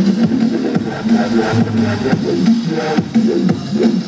Thank you.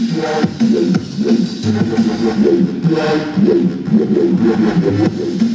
Yeah, yeah,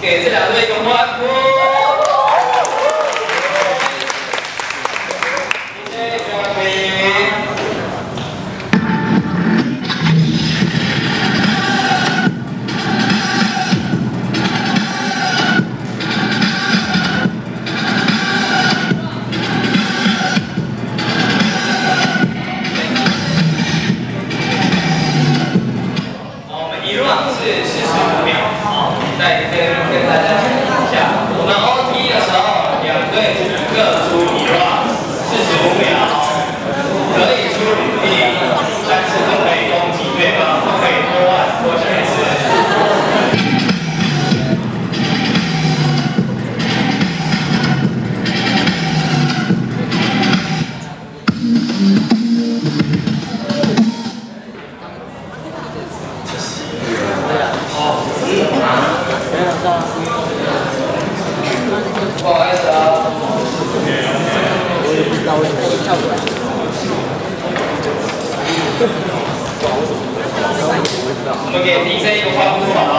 que se la duele como 我们给 DJ 一个欢呼，好不好？